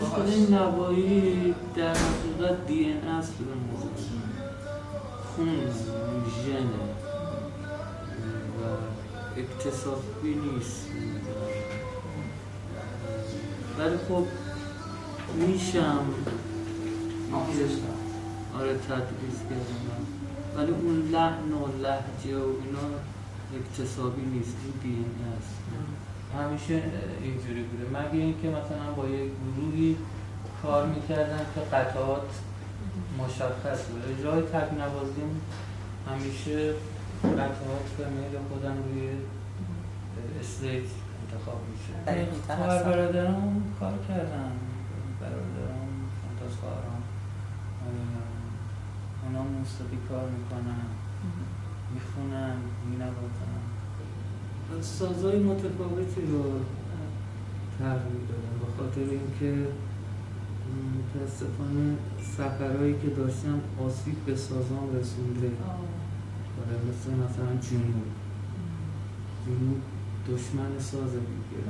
خود این نوایی در حقیقت دی ان اس به خون ژنه و اکتسابی نیست ولی خب میشم آره تدریس کردم ولی اون لحن و لحجه و اینا اکتسابی نیست این دی ان اس همیشه اینجوری بوده. مگه اینکه مثلا با یک گروهی کار می‌کردن که قطعات مشخص بود اجرای تک نوازیم همیشه قطعات به میل خودم روی اسلیت انتخاب میشه. خواهر برادرم موسیقی کار می‌کنن. می‌خونن مینوازن. سازهای متفاوتی رو تغییر دادم به خاطر اینکه متاسفانه سفرهایی که داشتم آسیب به سازان رسونده. آره مثل مثلا جنوب. جنوب دشمن ساز دیگه.